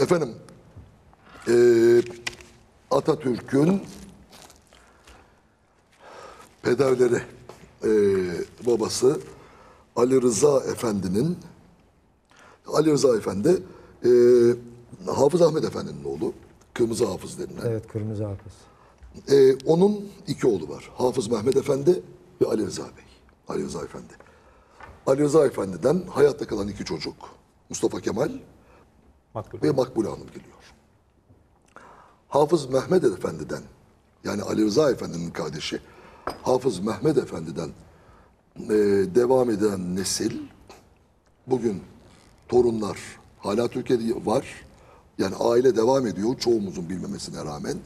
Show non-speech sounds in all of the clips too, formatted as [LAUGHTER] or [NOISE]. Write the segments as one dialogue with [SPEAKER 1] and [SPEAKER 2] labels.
[SPEAKER 1] Efendim, eee, Atatürk'ün pederleri, eee, babası Ali Rıza Efendi'nin, Ali Rıza Efendi, eee, Hafız Ahmet Efendi'nin oğlu, Kırmızı Hafız denilen.
[SPEAKER 2] Evet kırmızı hafız.
[SPEAKER 1] Ee, onun iki oğlu var. Hafız Mehmet Efendi ve Ali Rıza Bey. Ali Rıza Efendi. Ali Rıza Efendi'den hayatta kalan iki çocuk. Mustafa Kemal
[SPEAKER 3] Makbul.
[SPEAKER 1] ve Makbule Hanım geliyor. Hafız Mehmet Efendi'den yani Ali Rıza Efendi'nin kardeşi Hafız Mehmet Efendi'den e, devam eden nesil bugün torunlar hala Türkiye'de var. Yani aile devam ediyor çoğumuzun bilmemesine rağmen.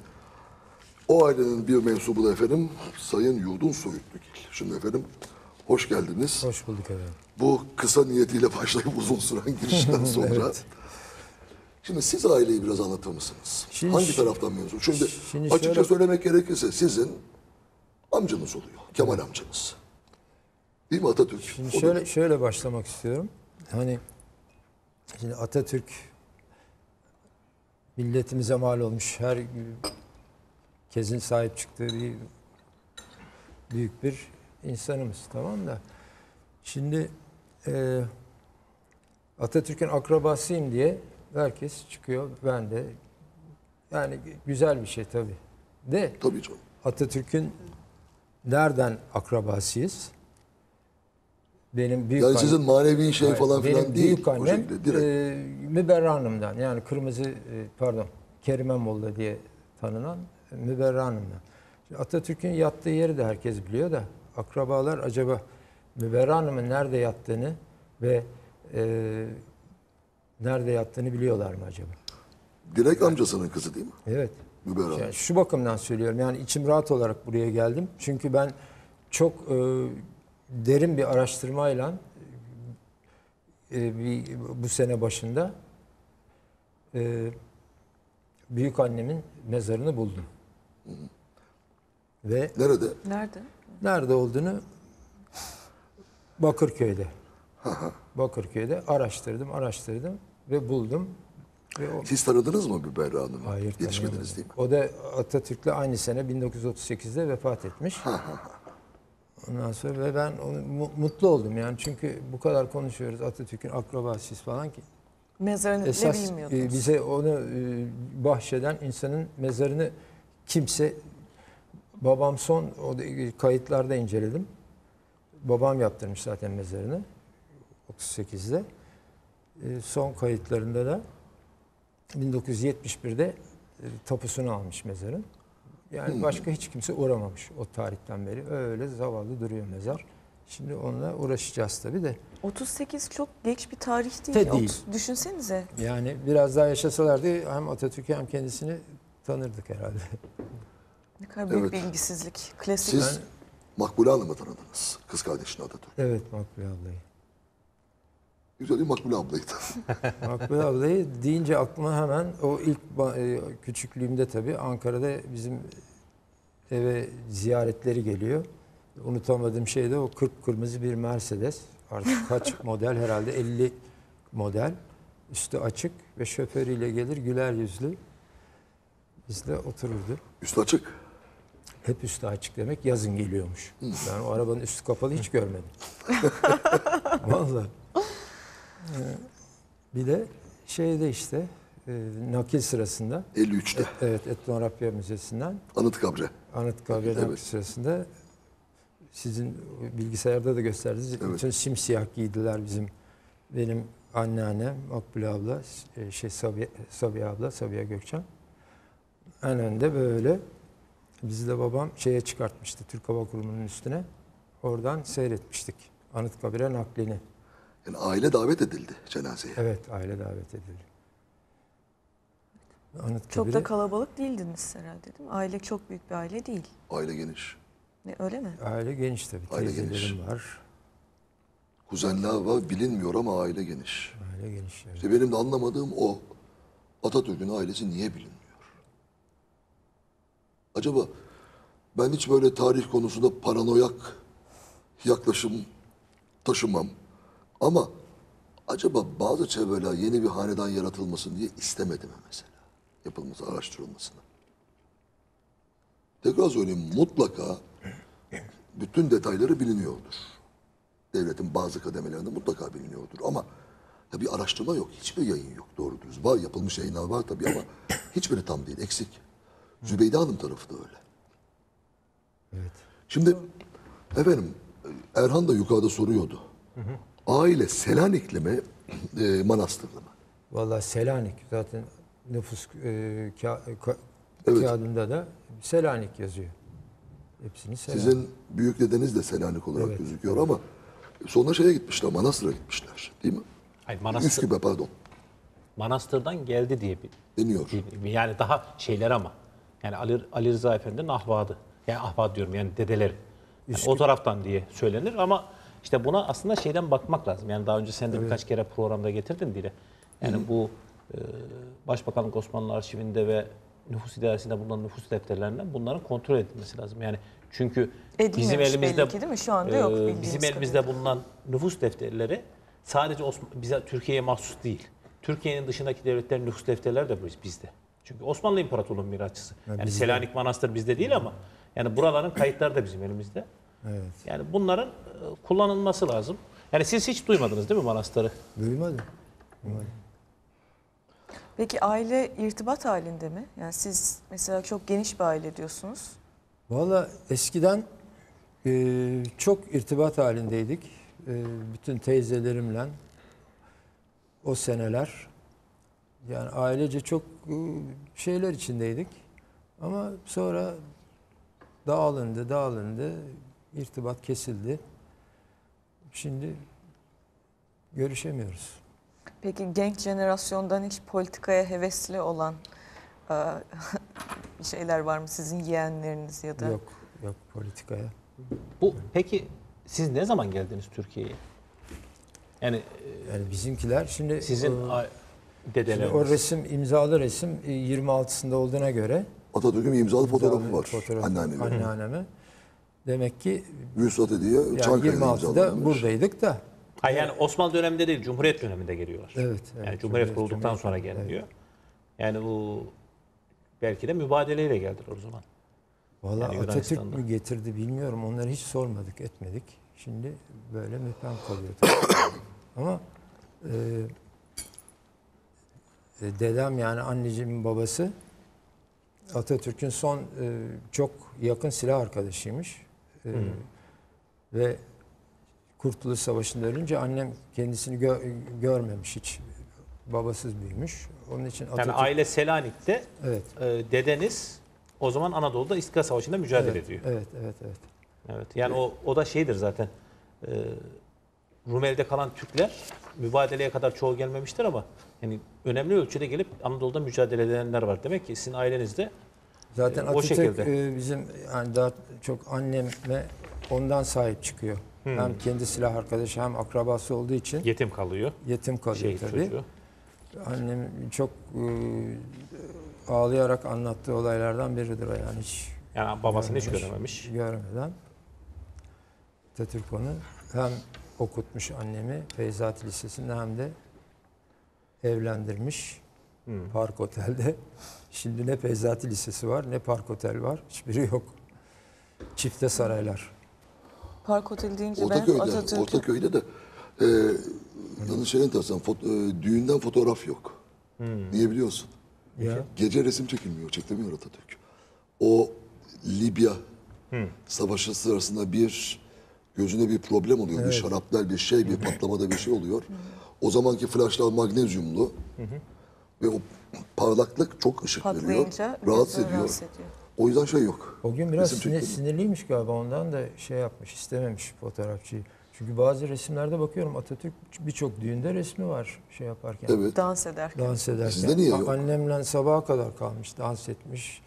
[SPEAKER 1] O ailenin bir mensubu da efendim Sayın Yurdun Soyutlugil. Şimdi efendim hoş geldiniz.
[SPEAKER 2] Hoş bulduk efendim.
[SPEAKER 1] Bu kısa niyetiyle başlayıp uzun süren girişten [LAUGHS] sonra.
[SPEAKER 2] Evet.
[SPEAKER 1] Şimdi siz aileyi biraz anlatır mısınız?
[SPEAKER 2] Şimdi
[SPEAKER 1] Hangi taraftan mensup? Şimdi,
[SPEAKER 2] şimdi
[SPEAKER 1] açıkça
[SPEAKER 2] şöyle-
[SPEAKER 1] söylemek gerekirse sizin amcanız oluyor. Kemal amcanız. Değil mi Atatürk?
[SPEAKER 2] Şimdi
[SPEAKER 1] O
[SPEAKER 2] şöyle şöyle başlamak istiyorum. Hani şimdi Atatürk milletimize mal olmuş her kezin sahip çıktığı bir büyük bir insanımız tamam da şimdi e, Atatürk'ün akrabasıyım diye herkes çıkıyor ben de yani güzel bir şey tabii de
[SPEAKER 1] Tabii canım.
[SPEAKER 2] Atatürk'ün nereden akrabasıyız? Benim büyük
[SPEAKER 1] Yani
[SPEAKER 2] annem-
[SPEAKER 1] sizin manevi şey
[SPEAKER 2] Hayır,
[SPEAKER 1] falan
[SPEAKER 2] benim
[SPEAKER 1] filan değil.
[SPEAKER 2] büyük
[SPEAKER 1] o
[SPEAKER 2] annem
[SPEAKER 1] şekilde, direkt.
[SPEAKER 2] e, Müberra Hanım'dan yani kırmızı e, pardon Kerime Molla diye tanınan Müberra Hanım'dan. Şimdi Atatürk'ün yattığı yeri de herkes biliyor da akrabalar acaba Müberra Hanım'ın nerede yattığını ve e, nerede yattığını biliyorlar mı acaba?
[SPEAKER 1] Direkt amcasının kızı değil mi?
[SPEAKER 2] Evet.
[SPEAKER 1] Müberra.
[SPEAKER 2] Yani şu bakımdan söylüyorum. Yani içim rahat olarak buraya geldim. Çünkü ben çok e, derin bir araştırmayla e, bir, bu sene başında e, büyük annemin mezarını buldum. Ve
[SPEAKER 1] Nerede?
[SPEAKER 4] Nerede?
[SPEAKER 2] nerede olduğunu Bakırköy'de. Bakırköy'de araştırdım, araştırdım ve buldum. Ve o,
[SPEAKER 1] Siz tanıdınız mı Müberra Hanım'ı?
[SPEAKER 2] Hayır
[SPEAKER 1] Yetişmediniz değil mi?
[SPEAKER 2] O da Atatürk'le aynı sene 1938'de vefat etmiş. Ondan sonra ve ben onu, mu- mutlu oldum yani çünkü bu kadar konuşuyoruz Atatürk'ün akrabasıyız falan ki.
[SPEAKER 4] Mezarını
[SPEAKER 2] Esas
[SPEAKER 4] bilmiyordunuz.
[SPEAKER 2] e, bize onu e, bahşeden insanın mezarını kimse babam son o da, e, kayıtlarda inceledim. Babam yaptırmış zaten mezarını 38'de. E, son kayıtlarında da 1971'de e, tapusunu almış mezarın. Yani başka hiç kimse uğramamış o tarihten beri. Öyle zavallı duruyor mezar. Şimdi onunla uğraşacağız tabii de.
[SPEAKER 4] 38 çok geç bir tarih değil.
[SPEAKER 2] De değil.
[SPEAKER 4] Düşünsenize.
[SPEAKER 2] Yani biraz daha yaşasalardı hem Atatürk'ü hem kendisini tanırdık herhalde.
[SPEAKER 4] Ne kadar büyük
[SPEAKER 1] Evet.
[SPEAKER 4] bir ilgisizlik. Klasik.
[SPEAKER 1] Siz Makbule Hanım'ı tanıdınız. Kız kardeşini Atatürk.
[SPEAKER 2] Evet Makbule ablayı.
[SPEAKER 1] Güzel değil mi? Makbule ablayı da. [LAUGHS]
[SPEAKER 2] Makbule ablayı deyince aklıma hemen o ilk e, küçüklüğümde tabii Ankara'da bizim eve ziyaretleri geliyor. Unutamadığım şey de o 40 kırmızı bir Mercedes. Artık [LAUGHS] kaç model herhalde 50 model. Üstü açık ve şoförüyle gelir güler yüzlü. Bizde otururdu.
[SPEAKER 1] Üstü açık.
[SPEAKER 2] Hep üstü açık demek yazın geliyormuş. Ben o arabanın üstü kapalı hiç görmedim. [LAUGHS] Vallahi. Ee, Bir de şeyde işte e, nakil sırasında
[SPEAKER 1] 53'te.
[SPEAKER 2] evet Etnografya Müzesi'nden
[SPEAKER 1] Anıtkabir'e.
[SPEAKER 2] Anıtkabir nakil
[SPEAKER 1] Evet.
[SPEAKER 2] sırasında sizin bilgisayarda da gösterdiniz.
[SPEAKER 1] Evet.
[SPEAKER 2] Bütün simsiyah giydiler bizim benim anneannem Makbule abla, e, şey Sabiha, Sabiha abla, Sabiha Gökçen. En önde böyle bizi de babam şeye çıkartmıştı Türk Hava Kurumu'nun üstüne. Oradan seyretmiştik Anıtkabir'e naklini.
[SPEAKER 1] Yani aile davet edildi cenazeye.
[SPEAKER 2] Evet aile davet edildi.
[SPEAKER 4] Çok
[SPEAKER 2] Anıtkabir'e
[SPEAKER 4] da kalabalık değildiniz herhalde değil mi? Aile çok büyük bir aile değil.
[SPEAKER 1] Aile geniş.
[SPEAKER 4] Ne, öyle mi?
[SPEAKER 2] aile geniş tabii.
[SPEAKER 1] Aile
[SPEAKER 2] Teyzelerim
[SPEAKER 1] geniş.
[SPEAKER 2] var.
[SPEAKER 1] Kuzenler var bilinmiyor ama aile geniş.
[SPEAKER 2] Aile geniş. evet.
[SPEAKER 1] İşte benim de anlamadığım o. Atatürk'ün ailesi niye bilinmiyor? Acaba ben hiç böyle tarih konusunda paranoyak yaklaşım taşımam. Ama Acaba bazı çevreler yeni bir hanedan yaratılmasın diye istemedi mi mesela? Yapılması, araştırılmasını. Tekrar söyleyeyim mutlaka bütün detayları biliniyordur. Devletin bazı kademelerinde mutlaka biliniyordur ama ya bir araştırma yok, hiçbir yayın yok doğru dürüst. Var yapılmış yayınlar var tabii ama [CLEARS THROAT] hiçbiri tam değil, eksik. Zübeyde Hanım tarafı da öyle.
[SPEAKER 2] Evet.
[SPEAKER 1] Şimdi efendim Erhan da yukarıda soruyordu. Aile Selanikli mi, e, Manastırlı mı?
[SPEAKER 2] Vallahi Selanik zaten nüfus e, ka- ka-
[SPEAKER 1] Evet.
[SPEAKER 2] kağıdında da Selanik yazıyor. Hepsini Selanik.
[SPEAKER 1] Sizin büyük dedeniz de Selanik olarak
[SPEAKER 2] Evet.
[SPEAKER 1] gözüküyor ama sonra şeye gitmişler, Manastır'a gitmişler değil mi?
[SPEAKER 3] Hayır, manastır,
[SPEAKER 1] Üsküp'e pardon
[SPEAKER 3] manastırdan geldi diye bir,
[SPEAKER 1] deniyor.
[SPEAKER 3] bir- yani daha şeyler ama yani Ali, Ali Rıza Efendi'nin ahvadı. Yani ahvad diyorum yani dedeleri. Yani o taraftan diye söylenir ama işte buna aslında şeyden bakmak lazım. Yani daha önce sen de birkaç kere programda getirdin dile. Yani bu e, Başbakanlık Osmanlı Arşivinde ve Nüfus İdaresi'nde bulunan nüfus defterlerinden bunların kontrol edilmesi lazım. Yani çünkü
[SPEAKER 4] Edilmemiş
[SPEAKER 3] bizim elimizde
[SPEAKER 4] belli ki değil mi? Şu anda yok
[SPEAKER 3] e, Bizim
[SPEAKER 4] kadarıyla.
[SPEAKER 3] elimizde bulunan nüfus defterleri sadece Osman, bize Türkiye'ye mahsus değil. Türkiye'nin dışındaki devletlerin nüfus defterleri de biz- bizde. Çünkü Osmanlı İmparatorluğu'nun mirasçısı. Yani
[SPEAKER 2] bizde.
[SPEAKER 3] Selanik Manastır bizde değil ama yani buraların kayıtları da bizim elimizde.
[SPEAKER 2] Evet.
[SPEAKER 3] Yani bunların e, kullanılması lazım. Yani siz hiç duymadınız değil mi manastırı?
[SPEAKER 2] Duymadım. Duymadım.
[SPEAKER 4] Peki aile irtibat halinde mi? Yani siz mesela çok geniş bir aile diyorsunuz.
[SPEAKER 2] Valla eskiden e, çok irtibat halindeydik. E, bütün teyzelerimle o seneler. Yani ailece çok e, şeyler içindeydik. Ama sonra dağılındı, dağılındı. İrtibat kesildi. Şimdi görüşemiyoruz.
[SPEAKER 4] Peki genç jenerasyondan hiç politikaya hevesli olan e, [LAUGHS] şeyler var mı sizin yeğenleriniz ya da?
[SPEAKER 2] Yok, yok politikaya.
[SPEAKER 3] Bu peki siz ne zaman geldiniz Türkiye'ye? Yani e,
[SPEAKER 2] Yani bizimkiler şimdi
[SPEAKER 3] sizin
[SPEAKER 2] e,
[SPEAKER 3] a-
[SPEAKER 2] şimdi
[SPEAKER 3] dedeleriniz.
[SPEAKER 2] o resim imzalı resim e, 26'sında olduğuna göre
[SPEAKER 1] Atatürk'ün imzalı fotoğrafı var.
[SPEAKER 2] fotoğrafı
[SPEAKER 1] Anneannemin.
[SPEAKER 2] anneanneme. Demek ki
[SPEAKER 1] Vüsat diye
[SPEAKER 2] yani
[SPEAKER 1] Çankaya'da
[SPEAKER 2] 26'da
[SPEAKER 1] imzalanmış.
[SPEAKER 2] buradaydık da.
[SPEAKER 3] Hayır yani Osmanlı döneminde değil, Cumhuriyet döneminde geliyorlar.
[SPEAKER 2] Evet, evet,
[SPEAKER 3] yani Cumhuriyet,
[SPEAKER 2] Cumhuriyet,
[SPEAKER 3] kurulduktan
[SPEAKER 2] Cumhuriyet.
[SPEAKER 3] sonra geliniyor. Yani bu belki de mübadeleyle geldiler o zaman.
[SPEAKER 2] Vallahi
[SPEAKER 3] Yani
[SPEAKER 2] Atatürk mü getirdi bilmiyorum. Onları hiç sormadık, etmedik. Şimdi böyle müphem kalıyor. [COUGHS] Ama e, e, dedem yani anneciğimin babası Atatürk'ün son e, çok yakın silah arkadaşıymış. E, Ve Kurtuluş Savaşı'nda ölünce annem kendisini gö- görmemiş hiç. Babasız büyümüş. Onun için
[SPEAKER 3] Yani
[SPEAKER 2] Atatürk...
[SPEAKER 3] aile Selanik'te,
[SPEAKER 2] Evet.
[SPEAKER 3] e, dedeniz o zaman Anadolu'da İstiklal Savaşı'nda mücadele
[SPEAKER 2] evet,
[SPEAKER 3] ediyor.
[SPEAKER 2] Evet, evet, evet.
[SPEAKER 3] Evet. Yani o o da şeydir zaten. E, Rumeli'de kalan Türkler mübadeleye kadar çoğu gelmemiştir ama yani önemli ölçüde gelip Anadolu'da mücadele edenler var. Demek ki sizin ailenizde
[SPEAKER 2] Zaten
[SPEAKER 3] E, o
[SPEAKER 2] Atatürk
[SPEAKER 3] şekilde.
[SPEAKER 2] e, bizim yani daha çok anneme ondan sahip çıkıyor.
[SPEAKER 3] Hmm.
[SPEAKER 2] Hem kendi silah arkadaşı hem akrabası olduğu için
[SPEAKER 3] yetim kalıyor.
[SPEAKER 2] yetim kalıyor
[SPEAKER 3] Şehit
[SPEAKER 2] tabii.
[SPEAKER 3] çocuğu.
[SPEAKER 2] Annem çok e, ağlayarak anlattığı olaylardan biridir o yani hiç
[SPEAKER 3] Yani babasını hiç
[SPEAKER 2] görmemiş,
[SPEAKER 3] görememiş.
[SPEAKER 2] Görmeden Atatürk onu hem okutmuş annemi Feyzati Lisesi'nde hem de evlendirmiş
[SPEAKER 3] Hmm.
[SPEAKER 2] Park Otel'de. Şimdi ne Feyzati Lisesi var ne Park Otel var. Hiçbiri yok. Çifte saraylar.
[SPEAKER 4] Park Oteli deyince ben
[SPEAKER 1] Ortaköy'de,
[SPEAKER 4] Atatürk'ü
[SPEAKER 1] Ortaköy'de de e, yalnız şey enteresan, fot- e, düğünden fotoğraf yok.
[SPEAKER 3] Hmm.
[SPEAKER 1] Niye biliyorsun?
[SPEAKER 2] Ya
[SPEAKER 1] Gece resim çekilmiyor, çektirmiyor Atatürk. O Libya savaşı sırasında bir gözünde bir problem oluyor. Bir şarapnel bir şey, bir [LAUGHS] patlamada bir şey oluyor. O zamanki flaşlar magnezyumlu. Ve o parlaklık çok ışık veriyor.
[SPEAKER 4] patlayınca
[SPEAKER 1] Rahatsız ediyor.
[SPEAKER 4] rahatsız ediyor.
[SPEAKER 1] O yüzden şey yok.
[SPEAKER 2] o gün biraz
[SPEAKER 1] Resim
[SPEAKER 2] sinir- sinirliymiş galiba ondan da şey yapmış istememiş fotoğrafçıyı. Çünkü bazı resimlerde bakıyorum Atatürk birçok düğünde resmi var şey yaparken.
[SPEAKER 1] Evet.
[SPEAKER 4] Dans ederken.
[SPEAKER 2] Dans ederken.
[SPEAKER 1] Sizde niye yok?
[SPEAKER 2] Annemle sabaha kadar kalmış, dans etmiş.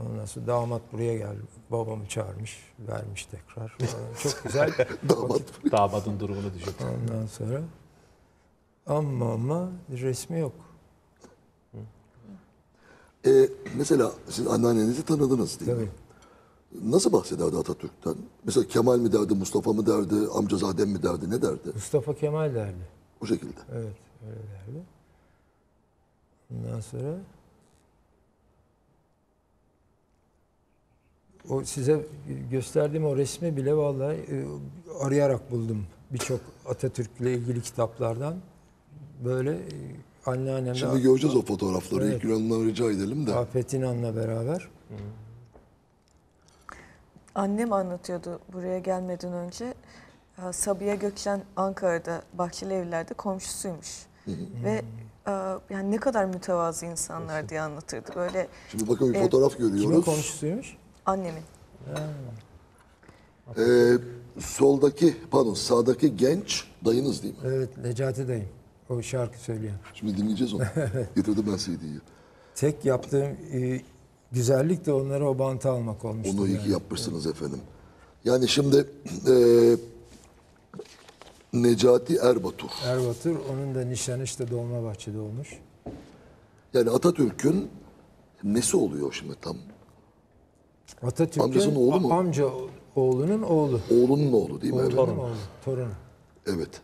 [SPEAKER 2] Ondan sonra damat buraya geldi. Babamı çağırmış, vermiş tekrar. Çok güzel. [LAUGHS]
[SPEAKER 1] Damat.
[SPEAKER 3] Damadın durumunu düşün.
[SPEAKER 2] Ondan sonra ama ama resmi yok.
[SPEAKER 1] E, mesela siz anneannenizi tanıdınız değil mi?
[SPEAKER 2] Tabii.
[SPEAKER 1] Nasıl bahsederdi Atatürk'ten? Mesela Kemal mi derdi, Mustafa mı derdi, amcazadem mi derdi, ne derdi?
[SPEAKER 2] Mustafa Kemal derdi.
[SPEAKER 1] Bu şekilde.
[SPEAKER 2] Evet, öyle derdi. Ondan sonra o size gösterdiğim o resmi bile vallahi e, arayarak buldum. Birçok Atatürk'le ilgili kitaplardan böyle e, anneannemle
[SPEAKER 1] Şimdi göreceğiz o fotoğrafları.
[SPEAKER 2] Evet.
[SPEAKER 1] İlk Yunan'dan rica edelim de.
[SPEAKER 2] Afet İnan'la beraber.
[SPEAKER 4] Annem anlatıyordu buraya gelmeden önce. e, Sabiha Gökçen Ankara'da Bahçeli Evler'de komşusuymuş. Ve e, yani ne kadar mütevazı insanlar diye anlatırdı. Böyle
[SPEAKER 1] Şimdi bakın bir
[SPEAKER 4] Evet.
[SPEAKER 1] fotoğraf
[SPEAKER 2] Kimin
[SPEAKER 1] görüyoruz.
[SPEAKER 2] komşusuymuş?
[SPEAKER 4] annemin.
[SPEAKER 1] Ee, soldaki, pardon sağdaki genç dayınız değil mi?
[SPEAKER 2] Evet, Necati dayım. O şarkı söyleyen.
[SPEAKER 1] Şimdi dinleyeceğiz onu. [LAUGHS] Getirdim ben CD'yi.
[SPEAKER 2] Tek yaptığım e, güzellik de onlara o bantı almak olmuştu.
[SPEAKER 1] Onu iyi
[SPEAKER 2] yani.
[SPEAKER 1] ki yapmışsınız efendim. Yani şimdi eee Necati Erbatur.
[SPEAKER 2] Erbatur, onun da nişanı işte Dolmabahçe'de olmuş.
[SPEAKER 1] Yani Atatürk'ün nesi oluyor şimdi tam?
[SPEAKER 2] Atatürk'ün
[SPEAKER 1] Amcasının oğlu mu?
[SPEAKER 2] amca oğlunun oğlu.
[SPEAKER 1] Oğlunun oğlu değil mi? Evet.
[SPEAKER 2] Oğlunun oğlu, torunu.
[SPEAKER 1] evet.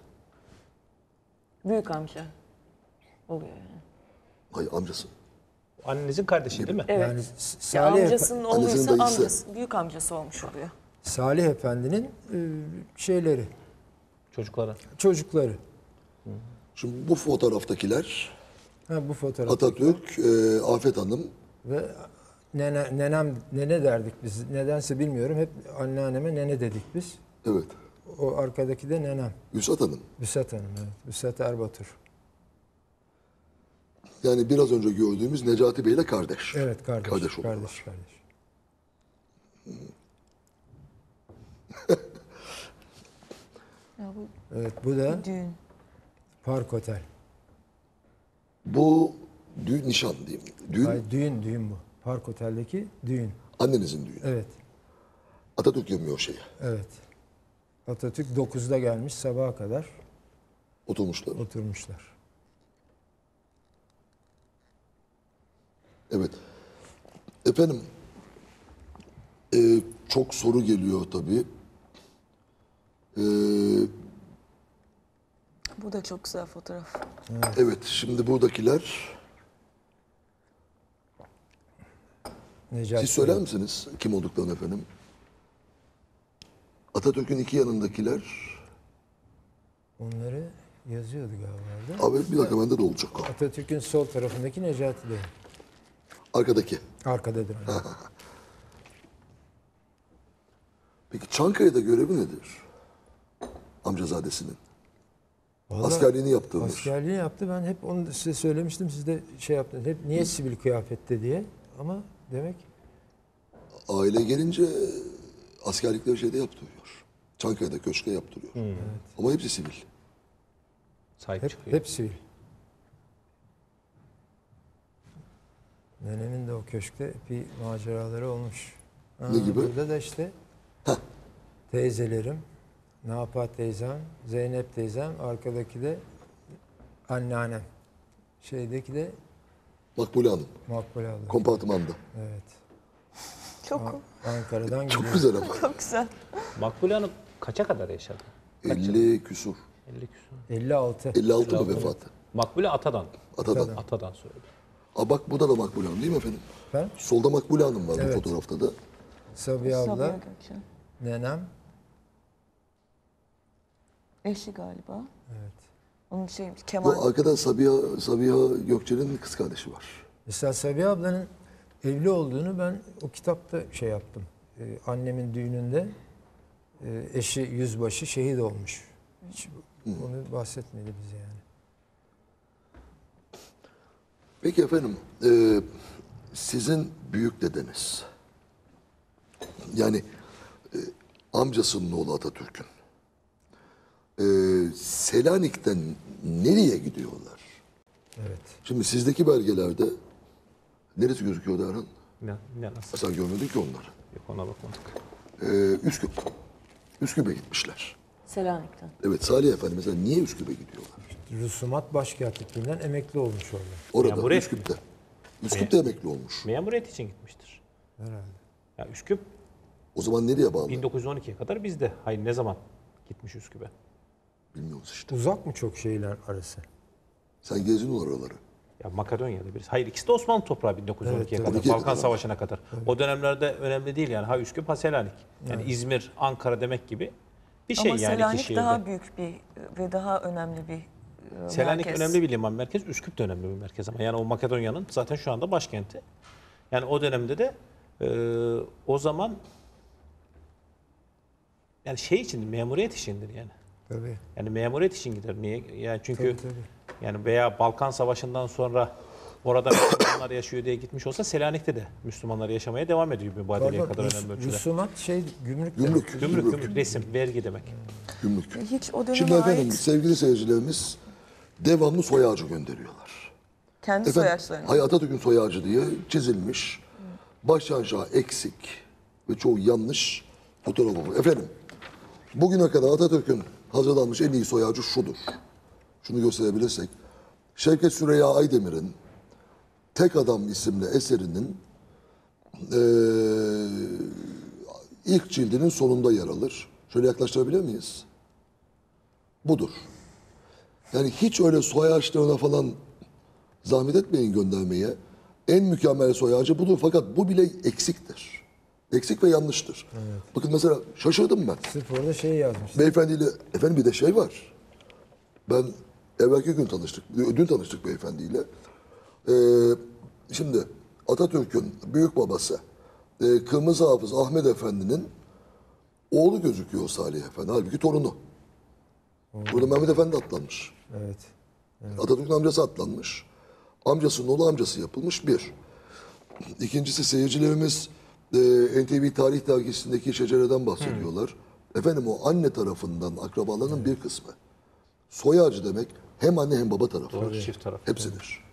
[SPEAKER 4] Büyük amca oluyor yani.
[SPEAKER 1] Hayır amcası.
[SPEAKER 3] Annenizin kardeşi değil mi?
[SPEAKER 4] Evet.
[SPEAKER 2] Yani
[SPEAKER 4] Ya
[SPEAKER 2] Salih, Efe-
[SPEAKER 4] amcasının
[SPEAKER 1] Annesinin
[SPEAKER 4] oğluysa
[SPEAKER 1] dayısı.
[SPEAKER 4] amcası, büyük amcası olmuş oluyor.
[SPEAKER 2] Salih Efendi'nin e, şeyleri,
[SPEAKER 3] Çocuklara.
[SPEAKER 2] çocukları.
[SPEAKER 1] Şimdi bu fotoğraftakiler
[SPEAKER 2] Ha, bu fotoğraf.
[SPEAKER 1] Atatürk, eee, Afet Hanım,
[SPEAKER 2] Ve nene, nenem, nene derdik biz. Nedense bilmiyorum. Hep anneanneme nene dedik biz.
[SPEAKER 1] evet.
[SPEAKER 2] O arkadaki de nenem.
[SPEAKER 1] Yusat Hanım.
[SPEAKER 2] Vüsat Hanım, evet. Vüsat Erbatur.
[SPEAKER 1] Yani biraz önce gördüğümüz Necati Bey ile kardeş.
[SPEAKER 2] Evet, kardeş.
[SPEAKER 1] Kardeş
[SPEAKER 2] Kardeş, kardeş. kardeş. [LAUGHS]
[SPEAKER 4] Ya bu
[SPEAKER 2] Evet, bu da
[SPEAKER 4] düğün.
[SPEAKER 2] Park Otel.
[SPEAKER 1] Bu düğün nişan mi? Düğün
[SPEAKER 2] Ay, düğün, düğün bu. Park Otel'deki düğün.
[SPEAKER 1] annenizin düğünü.
[SPEAKER 2] Evet,
[SPEAKER 1] Atatürk gömüyor şeye.
[SPEAKER 2] evet. Atatürk 9'da gelmiş sabaha kadar
[SPEAKER 1] Oturmuşlar.
[SPEAKER 2] oturmuşlar.
[SPEAKER 1] Evet. Efendim, e, çok soru geliyor tabii. E,
[SPEAKER 4] Bu da çok güzel fotoğraf.
[SPEAKER 1] evet, şimdi buradakiler,
[SPEAKER 2] Necati
[SPEAKER 1] siz söyler misiniz kim olduklarını efendim? Atatürk'ün iki yanındakiler,
[SPEAKER 2] Onları yazıyordu galiba. orada.
[SPEAKER 1] abi bir dakika bende de olacak o.
[SPEAKER 2] Atatürk'ün sol tarafındaki Necati Bey.
[SPEAKER 1] Arkadaki.
[SPEAKER 2] Arkadadır.
[SPEAKER 1] Peki Çankaya'da görevi nedir? Amcazadesinin.
[SPEAKER 2] Vallahi
[SPEAKER 1] Askerliğini yaptırmış.
[SPEAKER 2] Askerliğini yaptı. Ben hep onu size söylemiştim. Siz de şey yaptınız. Hep niye sivil kıyafette diye. Ama demek
[SPEAKER 1] Aile gelince askerlikleri şeyde yaptırıyor. Çankaya'da köşkte yaptırıyor. Ama hepsi sivil.
[SPEAKER 3] Sahip
[SPEAKER 2] hep,
[SPEAKER 3] çıkıyor.
[SPEAKER 2] hep sivil. Nenemin de o köşkte bir maceraları olmuş. Ha,
[SPEAKER 1] Ne gibi?
[SPEAKER 2] Burada da işte teyzelerim, Napa teyzem, Zeynep teyzem, arkadaki de anneannem. Şeydeki de
[SPEAKER 1] Makbule Hanım.
[SPEAKER 2] Makbule abla.
[SPEAKER 1] Kompartımanda.
[SPEAKER 2] Evet.
[SPEAKER 4] Çok
[SPEAKER 2] Ankara'dan
[SPEAKER 1] Çok güzel ama.
[SPEAKER 4] çok güzel.
[SPEAKER 3] Makbule Hanım kaça kadar yaşadı? Kaç yıl?
[SPEAKER 1] 50 küsur.
[SPEAKER 3] 50 küsur.
[SPEAKER 2] 56.
[SPEAKER 1] 56 mı vefatı?
[SPEAKER 3] Makbule Atadan.
[SPEAKER 1] Atadan.
[SPEAKER 3] Atadan söyledi.
[SPEAKER 1] Aa bak bu da da Makbule Hanım değil mi efendim?
[SPEAKER 2] Ben
[SPEAKER 1] Solda Makbule Hanım var
[SPEAKER 2] Evet.
[SPEAKER 1] bu fotoğrafta da.
[SPEAKER 2] Sabiha abla,
[SPEAKER 4] Gökçen.
[SPEAKER 2] nenem.
[SPEAKER 4] Eşi galiba.
[SPEAKER 2] Evet.
[SPEAKER 4] Onun şey
[SPEAKER 1] Bu
[SPEAKER 4] Kemal.
[SPEAKER 1] arkada Sabiha, Sabiha Gökçen'in kız kardeşi var.
[SPEAKER 2] Mesela Sabiha ablanın evli olduğunu ben o kitapta şey yaptım. Ee, annemin düğününde e, eşi yüzbaşı şehit olmuş. Hiç onu bahsetmedi bize yani.
[SPEAKER 1] Peki efendim, e, sizin büyük dedeniz, yani e, amcasının oğlu Atatürk'ün, e, Selanik'ten nereye gidiyorlar?
[SPEAKER 2] Evet.
[SPEAKER 1] Şimdi sizdeki belgelerde neresi gözüküyor Erhan?
[SPEAKER 3] Ne, ne nasıl?
[SPEAKER 1] Sen görmedin ki onları.
[SPEAKER 3] Yok ona bakmadık.
[SPEAKER 1] E, Üsküp. Üsküp'e gitmişler.
[SPEAKER 4] Selanik'ten.
[SPEAKER 1] Evet Salih Efendi mesela niye Üsküp'e gidiyorlar?
[SPEAKER 2] Rüsumat Başkatipliğinden emekli olmuş orada
[SPEAKER 1] Orada,
[SPEAKER 3] Memuriyet
[SPEAKER 1] Üsküp'te. Üsküp'te emekli olmuş.
[SPEAKER 3] Memuriyet için gitmiştir.
[SPEAKER 2] herhalde.
[SPEAKER 3] Ya Üsküp
[SPEAKER 1] O zaman nereye bağlı?
[SPEAKER 3] 1912'ye kadar bizde. Hayır ne zaman gitmiş Üsküp'e?
[SPEAKER 1] Bilmiyoruz işte.
[SPEAKER 2] Uzak mı çok şeyler arası?
[SPEAKER 1] Sen gezdin oraları.
[SPEAKER 3] Ya Makedonya'da birisi. Hayır ikisi de Osmanlı toprağı 1912'ye
[SPEAKER 2] Evet,
[SPEAKER 3] kadar.
[SPEAKER 1] tabii ki.
[SPEAKER 3] Balkan Savaşı'na kadar. O dönemlerde önemli değil yani. Ha Üsküp ha Selanik. Yani İzmir, Ankara demek gibi bir şey
[SPEAKER 4] Ama
[SPEAKER 3] yani iki
[SPEAKER 4] Selanik
[SPEAKER 3] şehirde.
[SPEAKER 4] daha büyük bir ve daha önemli bir e,
[SPEAKER 3] Selanik
[SPEAKER 4] merkez.
[SPEAKER 3] önemli bir liman merkezi, Üsküp de önemli bir merkez ama yani o Makedonya'nın zaten şu anda başkenti. Yani o dönemde de e, o zaman yani şey için memuriyet içindir yani.
[SPEAKER 2] Tabii.
[SPEAKER 3] Yani memuriyet için gider. Niye? Yani çünkü
[SPEAKER 2] Tabii, tabii.
[SPEAKER 3] Yani veya Balkan Savaşı'ndan sonra orada [CLEARS THROAT] Müslümanlar yaşıyor diye gitmiş olsa Selanik'te de Müslümanlar yaşamaya devam ediyor mübadeleye
[SPEAKER 2] Pardon,
[SPEAKER 3] kadar
[SPEAKER 2] Rus-
[SPEAKER 3] önemli ölçüde.
[SPEAKER 2] Rüsumat şey gümrük.
[SPEAKER 1] Gümrük.
[SPEAKER 3] Gümrük,
[SPEAKER 1] gümrük,
[SPEAKER 3] gümrük, resim, vergi demek.
[SPEAKER 1] gümrük.
[SPEAKER 4] Hiç o döneme
[SPEAKER 1] Şimdi efendim
[SPEAKER 4] ait
[SPEAKER 1] sevgili seyircilerimiz devamlı soy ağacı gönderiyorlar.
[SPEAKER 4] kendi
[SPEAKER 1] Efendim,
[SPEAKER 4] soyaçlarını.
[SPEAKER 1] Hay Atatürk'ün soy ağacı diye çizilmiş. Baştan aşağı eksik ve çoğu yanlış fotoğrafı. Efendim, bugüne kadar Atatürk'ün hazırlanmış en iyi soy ağacı şudur. Şunu gösterebilirsek. Şevket Süreyya Aydemir'in Tek Adam isimli eserinin eee, ilk cildinin sonunda yer alır. Şöyle yaklaştırabilir miyiz? Budur. Yani hiç öyle soy ağaçlarına falan zahmet etmeyin göndermeye. En mükemmel soy ağacı budur fakat bu bile eksiktir. Eksik ve yanlıştır. Bakın mesela şaşırdım ben.
[SPEAKER 2] Sırf orada şey yazmış.
[SPEAKER 1] Beyefendiyle, efendim bir de şey var. Ben evvelki gün tanıştık, dün tanıştık beyefendiyle. Ee, şimdi Atatürk'ün büyük babası e, Kırmızı Hafız Ahmet Efendi'nin oğlu gözüküyor Salih Efendi. Halbuki torunu. Burada Mehmet Efendi atlanmış.
[SPEAKER 2] Evet.
[SPEAKER 1] Atatürk'ün amcası atlanmış. Amcasının oğlu amcası yapılmış bir. İkincisi seyircilerimiz e, NTV Tarih Dergisi'ndeki şecereden bahsediyorlar. Efendim o anne tarafından akrabalarının bir kısmı. Soy ağacı demek hem anne hem baba tarafı.
[SPEAKER 3] Doğru, çift taraf.
[SPEAKER 1] Hepsidir.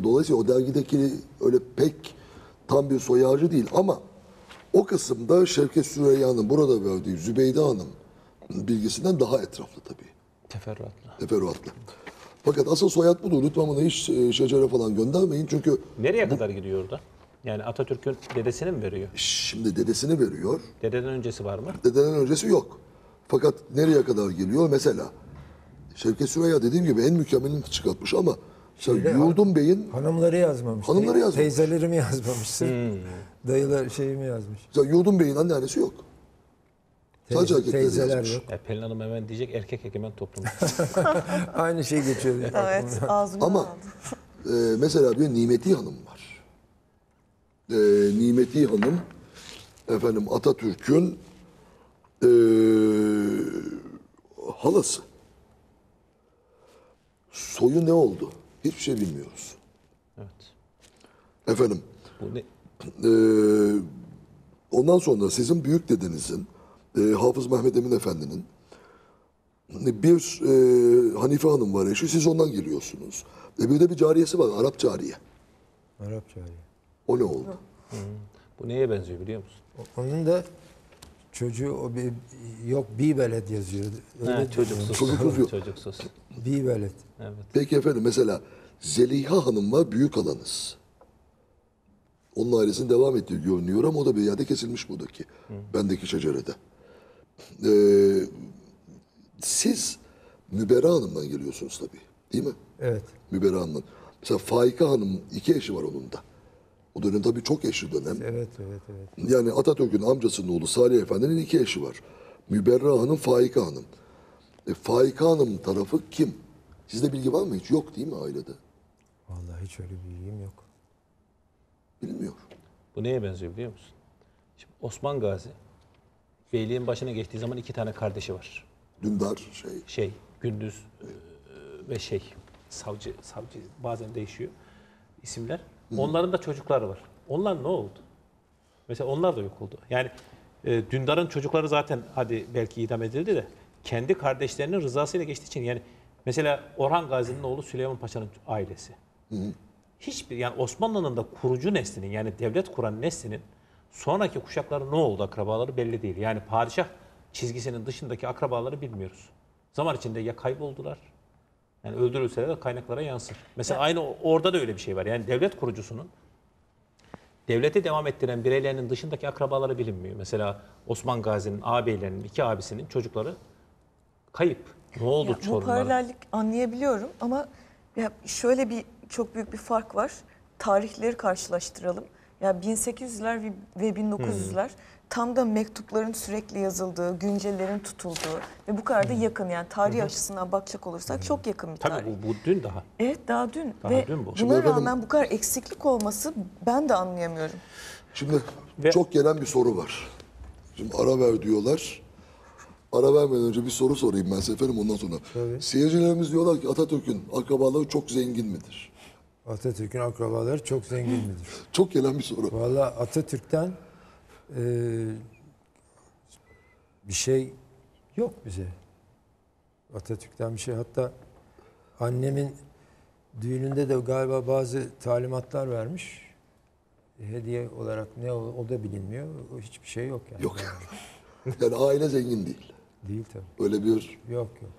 [SPEAKER 1] E, Dolayısıyla o dergideki öyle pek tam bir soy ağacı değil ama o kısımda Şevket Süreyya'nın burada verdiği Zübeyde Hanım bilgisinden daha etraflı tabii
[SPEAKER 3] Teferruatla.
[SPEAKER 1] teferruatlı. Fakat asıl soyad budur. Lütfen bana hiç e, şecere falan göndermeyin. Çünkü
[SPEAKER 3] Nereye kadar gidiyor orada? Yani Atatürk'ün dedesini mi veriyor?
[SPEAKER 1] şimdi dedesini veriyor.
[SPEAKER 3] Dededen öncesi var mı?
[SPEAKER 1] Dededen öncesi yok. Fakat nereye kadar geliyor? Mesela Şevket Süreyya dediğim gibi en mükemmelini çıkartmış ama Yurdum Bey'in
[SPEAKER 2] Hanımları yazmamış.
[SPEAKER 1] Hanımları yazmamış.
[SPEAKER 2] Teyzeleri mi yazmamış? Sırf Dayılar şeyi mi yazmış?
[SPEAKER 1] mesela Yurdum Bey'in anneannesi yok. Sadece erkekleri
[SPEAKER 2] teyzeler
[SPEAKER 1] yazmış.
[SPEAKER 2] yok.
[SPEAKER 3] Ya Pelin Hanım hemen diyecek erkek egemen toplum. [LAUGHS]
[SPEAKER 2] Aynı şey geçiyor.
[SPEAKER 4] Evet ağzımdan
[SPEAKER 1] Ama e, mesela bir Nimeti Hanım var. E, Nimeti Hanım efendim Atatürk'ün e, halası. Soyu ne oldu? Hiçbir şey bilmiyoruz.
[SPEAKER 3] evet.
[SPEAKER 1] Efendim
[SPEAKER 3] Bu ne?
[SPEAKER 1] e, ondan sonra sizin büyük dedenizin e, Hafız Mehmet Emin Efendi'nin bir e, Hanife Hanım var eşi siz ondan geliyorsunuz. E, bir de bir cariyesi var Arap cariye.
[SPEAKER 2] Arapça arıyor.
[SPEAKER 1] O ne oldu?
[SPEAKER 3] Bu neye benziyor biliyor musun?
[SPEAKER 2] Onun da çocuğu o bir yok bir veled yazıyordu. Öyle
[SPEAKER 3] Ha, çocuksuz.
[SPEAKER 1] Çocuksuz. [LAUGHS]
[SPEAKER 3] Çocuksuz.
[SPEAKER 2] Bir veled.
[SPEAKER 3] Evet.
[SPEAKER 1] Peki efendim mesela Zeliha Hanım var büyük alanız. Onun ailesinin devam ettiği görünüyor ama o da bir yerde kesilmiş buradaki. Bendeki şecerede. Ee, siz Mübera Hanım'dan geliyorsunuz tabii. Değil mi?
[SPEAKER 2] Evet.
[SPEAKER 1] Mübera Hanım'dan. Mesela Faika Hanım iki eşi var onun da. O dönem tabii çok eşli dönem.
[SPEAKER 2] Evet, evet, evet.
[SPEAKER 1] Yani Atatürk'ün amcasının oğlu Salih Efendi'nin iki eşi var. Müberra Hanım, Faika Hanım. E, Faika Hanım tarafı kim? Sizde bilgi var mı hiç? Yok değil mi ailede?
[SPEAKER 2] Vallahi hiç öyle bir bilgim yok.
[SPEAKER 1] Bilmiyor.
[SPEAKER 3] Bu neye benziyor biliyor musun? Şimdi Osman Gazi beyliğin başına geçtiği zaman iki tane kardeşi var.
[SPEAKER 1] Dündar şey.
[SPEAKER 3] Şey, Gündüz e, ve şey, savcı, savcı bazen değişiyor isimler. Onların da çocukları var. Onlar ne oldu? Mesela onlar da yok oldu. Yani e, Dündar'ın çocukları zaten hadi belki idam edildi de kendi kardeşlerinin rızasıyla geçtiği için yani mesela Orhan Gazi'nin oğlu Süleyman Paşa'nın ailesi. Hiçbir yani Osmanlı'nın da kurucu neslinin yani devlet kuran neslinin sonraki kuşakları ne oldu akrabaları belli değil. Yani padişah çizgisinin dışındaki akrabaları bilmiyoruz. Zaman içinde ya kayboldular yani öldürülseler de kaynaklara yansır. Mesela aynı o- orada da öyle bir şey var. Yani devlet kurucusunun devleti devam ettiren bireylerinin dışındaki akrabaları bilinmiyor. Mesela Osman Gazi'nin ağabeylerinin iki abisinin çocukları kayıp. Ne oldu
[SPEAKER 4] Ya bu paralellik anlayabiliyorum ama ya şöyle bir çok büyük bir fark var. Tarihleri karşılaştıralım. Ya 1800'ler ve- ve 1900'ler tam da mektupların sürekli yazıldığı, güncellerin tutulduğu ve bu kadar da yakın yani tarih açısından bakacak olursak çok yakın bir tarih.
[SPEAKER 3] Tabii bu, bu dün daha.
[SPEAKER 4] Evet daha dün
[SPEAKER 3] Daha
[SPEAKER 4] ve
[SPEAKER 3] dün bu.
[SPEAKER 1] Şimdi
[SPEAKER 4] buna
[SPEAKER 1] efendim-
[SPEAKER 4] rağmen bu kadar eksiklik olması ben de anlayamıyorum.
[SPEAKER 1] Şimdi
[SPEAKER 3] Ve-
[SPEAKER 1] çok gelen bir soru var. Şimdi ara ver diyorlar. Ara vermeden önce bir soru sorayım ben Seferim ondan sonra.
[SPEAKER 2] Tabii.
[SPEAKER 1] Seyircilerimiz diyorlar ki Atatürk'ün akrabaları çok zengin midir?
[SPEAKER 2] Atatürk'ün akrabaları çok zengin midir?
[SPEAKER 1] Çok gelen bir soru.
[SPEAKER 2] Valla Atatürk'ten e, bir şey yok bize. Atatürk'ten bir şey. Hatta annemin düğününde de galiba bazı talimatlar vermiş. Hediye olarak ne o, o da bilinmiyor. Hiçbir şey yok yani.
[SPEAKER 1] Yok. [LAUGHS] Yani aile zengin değil.
[SPEAKER 2] Değil tabii.
[SPEAKER 1] Öyle bir
[SPEAKER 2] Yok yok.